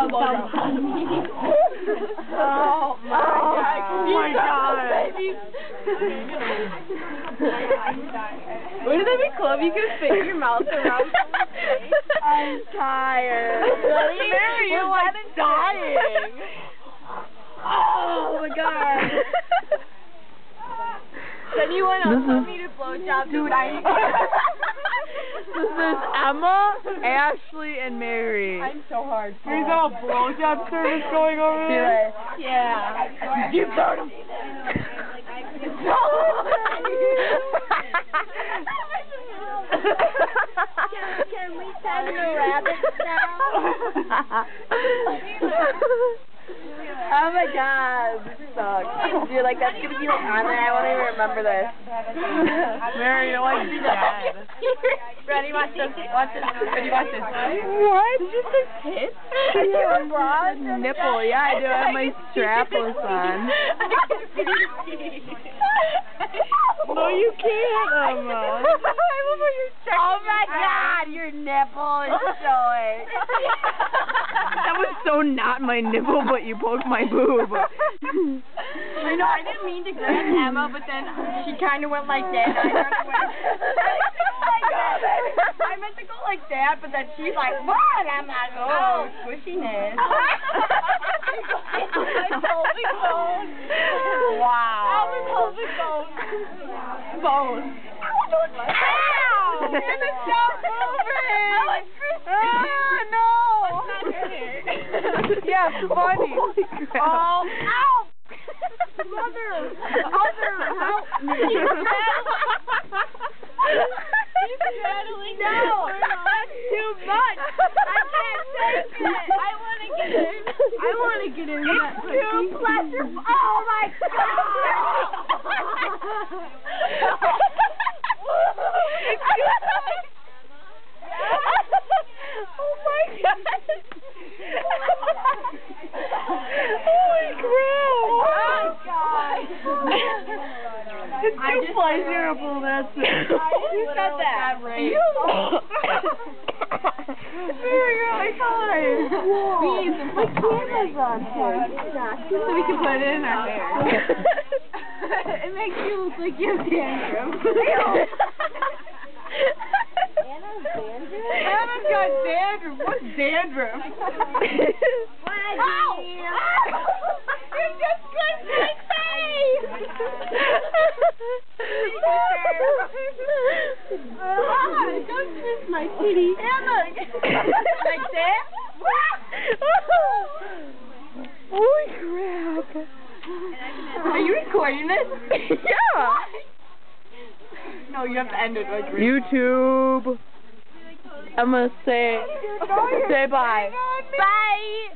Oh. Oh my god. Oh my god. Wouldn't that be cool if you could fit your mouth around I'm tired. Really? Mary, you're Was like dying. Oh my god. Does anyone else This want me to blowjob Dude, I. this is Emma, Ashley, and Mary. I'm so hard. There's a blowjob service going over there. Yeah. You got him. Can we send the rabbits now? oh my god, this sucks. Dude, like that's gonna be like on there. I won't even remember this. Mary, you're like dead. Ready? Watch this. Watch this. Ready? Watch this. What? Did you say tits? Yeah, bra? Nipple, yeah, I do. I have my strapless on. No, you can't, Emma. Oh my god, your nipple is showing. So not my nipple, but you poked my boob. I know, I didn't mean to grab Emma, but then she kind of went like that, I went like that. I meant to go like that, but then she's like, what? I'm like, oh, squishiness. My pelvic bone. Wow. Oh, my pelvic bone. Bone. Ow! And the stop moving! Ah, no! yeah, funny. Oh, ow! Mother! Mother, help me! He's rattling No! That's too much! I can't take it! I want to get in! I want to get in It's too pleasurable! Oh my god! oh my god. Holy crap. Oh god! It's too pleasurable, that's it. Who said that? You. Mary, you're like, hi. Please, my camera's on So we can put it in our hair. it makes you look like you have dandruff. Anna's Anna's got dandruff. What's dandruff? Ow! You just squished my face! Don't twist my titty. Anna! like that? Holy crap. Are you recording this? yeah. No, you have to end it like YouTube. I'm gonna say say bye. Bye!